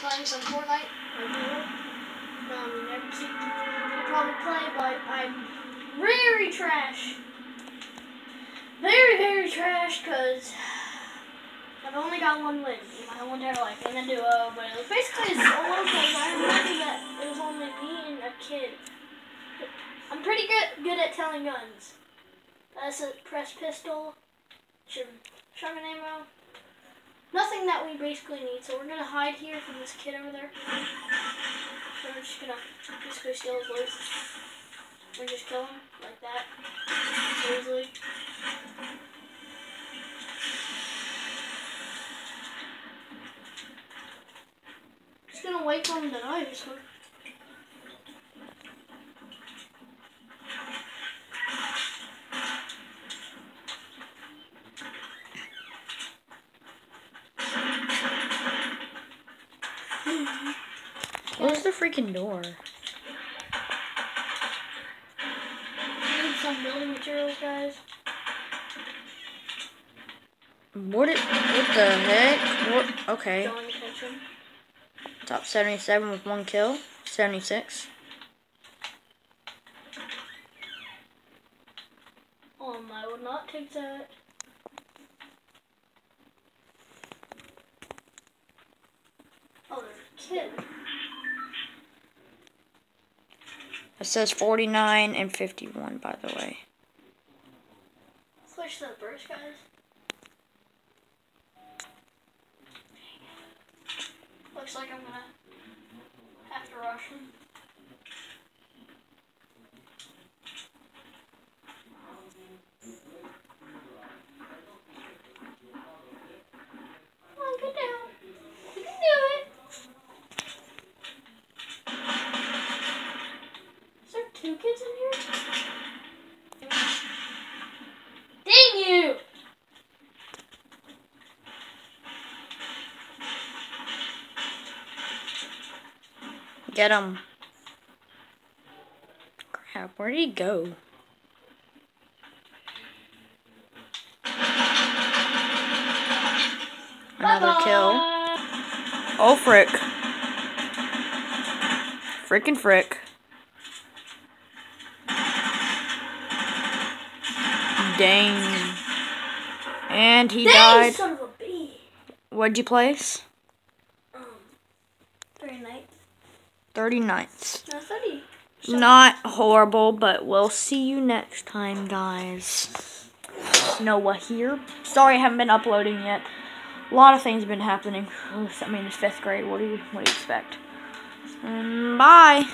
playing some Fortnite. Mm-hmm. Um, I do. No, I mean, never see. I probably play, but I'm very trash. Very, very trash, because I've only got one win in my whole entire life in a duo, but it was basically solo because I remember that it was only me and a kid. I'm pretty good good at telling guns. That's a press pistol, shotgun ammo. Nothing that we basically need, so we're gonna hide here from this kid over there. So we're just gonna basically steal his loot. We just kill him like that. Easily. Just gonna wait for him to die this one. Where's the freaking door? Need some building materials, guys. What? It, what the heck? What? Okay. Top 77 with one kill. 76. Um, I would not take that. Oh, there's a kid. It says 49 and 51, by the way. To the burst, guys. Looks like I'm gonna have to rush him. Get him. Crap, where did he go? Another kill. Oh, frick. Frickin' frick. Dang. And he Dang, died. son of a bee. What'd you place? Um, 39th. 39th. No, 30. Not horrible, but we'll see you next time, guys. Noah here. Sorry I haven't been uploading yet. A lot of things have been happening. I mean, it's fifth grade. What do you what do you expect? Um, bye.